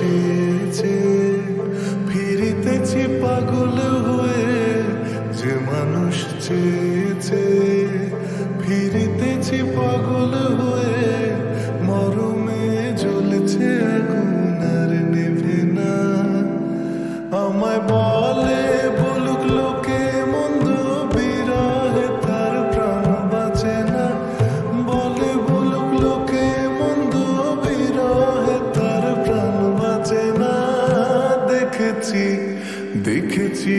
চেয়েছে ফিরিতেছি পাগল হয়ে যে মানুষ চেয়েছে। ফিরিতেছি পাগল হয়ে দেখেছি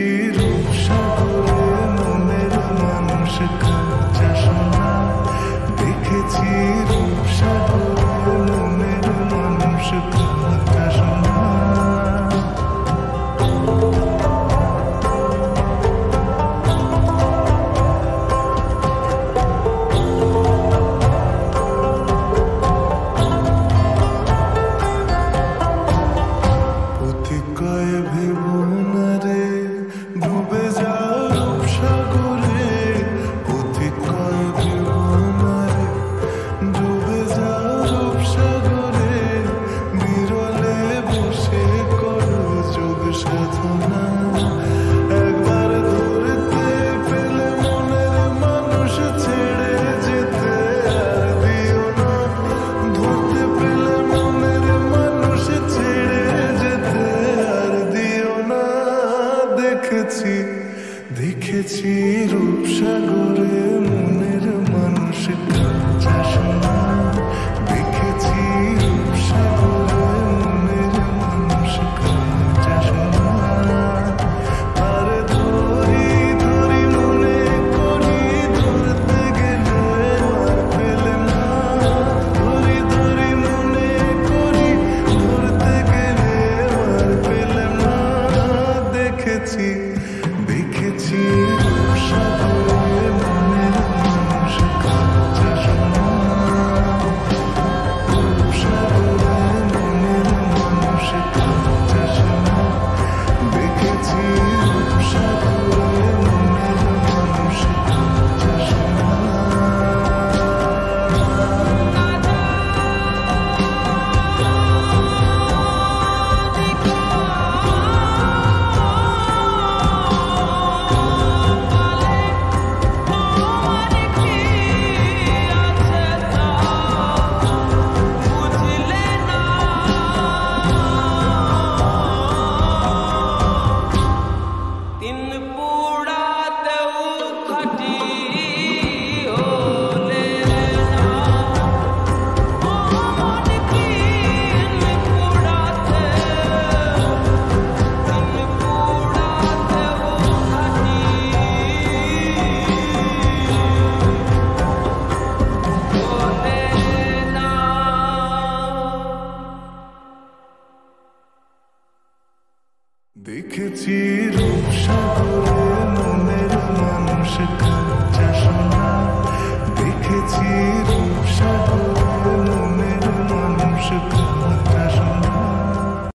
দেখেছি দেখেছি রূপসাগরে মনের মানুষ কাঁচা সোনা